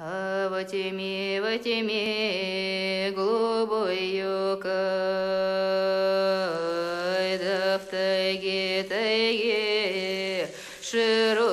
А во тьме, во тьме глубокой, да в тайге, тайге широкой.